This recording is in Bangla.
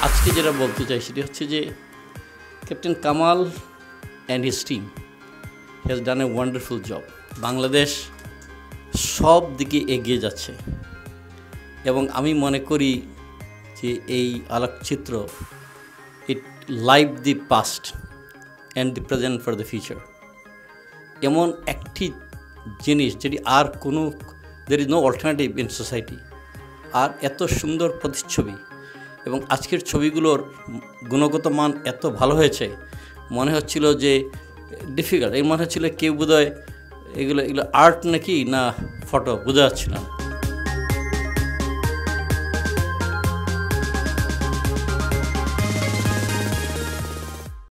আজকে যেটা বলতে চাই সেটি হচ্ছে যে captain Kamal and his team has done a wonderful job Bangladesh সব দিকে এগিয়ে যাচ্ছে। এবং আমি মনে করি যে এই আলোকচিত্র it live the past and the present for the future এমন একটি জিনিস যেটি আর কোনো there is no alternative in society আর এত সুন্দর প্রতিচ্ছবি এবং আজকের ছবিগুলোর গুণগত মান এত ভালো হয়েছে, মনে হচ্ছিল যে ডিফিকাল্ট এই মনে হচ্ছিল কেউ বোধহয় এগুলো এগুলো আর্ট নাকি না ফটো বোঝা যাচ্ছিল না।